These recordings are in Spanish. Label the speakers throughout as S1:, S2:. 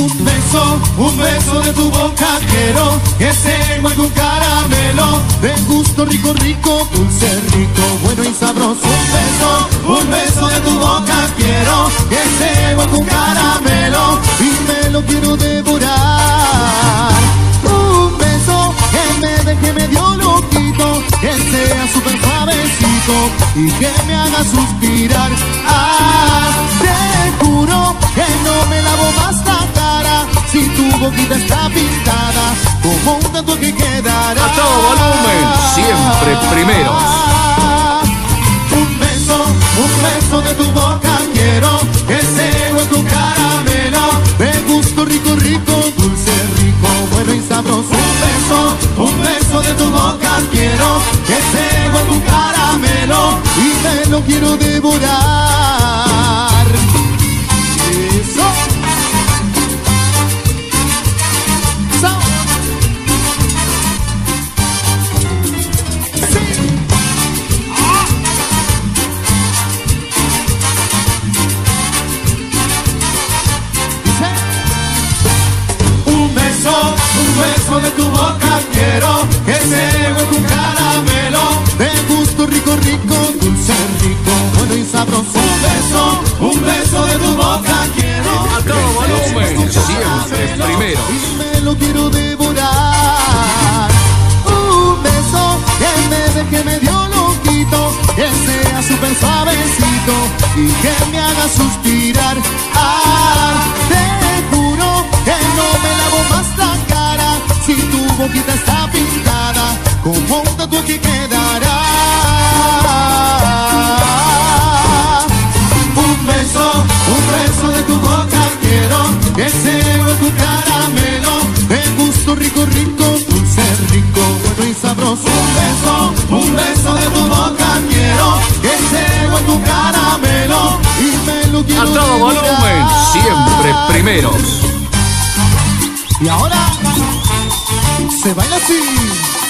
S1: Un beso, un beso de tu boca quiero que se envuelva un caramelo de gusto rico, rico, dulce, rico, bueno y sabroso. Un beso, un beso de tu boca quiero que se envuelva un caramelo y me lo quiero devorar. Un beso que me deje medio loquito, que sea súper suavecito y que me haga suspirar. Ah, te juro que no me lavo más tu boquita está pintada como un tatuaje que quedará.
S2: A todo volumen, siempre primeros.
S1: Un beso, un beso de tu boca quiero que se en tu caramelo de gusto rico, rico, dulce, rico, bueno y sabroso. Un beso, un beso de tu boca quiero que se en tu caramelo y me lo quiero devorar. Beso de tu boca quiero que se en tu caramelo de gusto rico, rico, dulce, rico, bueno y sabroso. Un beso, un beso de tu boca quiero
S2: A todo volumen, siempre primero.
S1: y me lo quiero devorar. Un beso que me deje medio loquito, que sea súper suavecito y que me haga suspirar. Ah, como un tatuaje quedará. Un beso, un beso de tu boca quiero que sea tu caramelo de gusto rico, rico, dulce, rico, bueno y sabroso. Un beso, un beso de tu boca quiero que sea tu caramelo y me lo quiero
S2: A todo volumen, siempre primeros.
S1: Y ahora se baila así.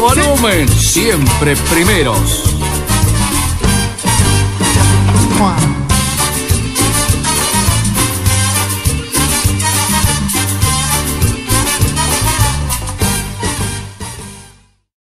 S2: Volumen, siempre primeros.